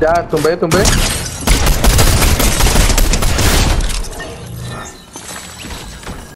Já, tumbei, tumbei.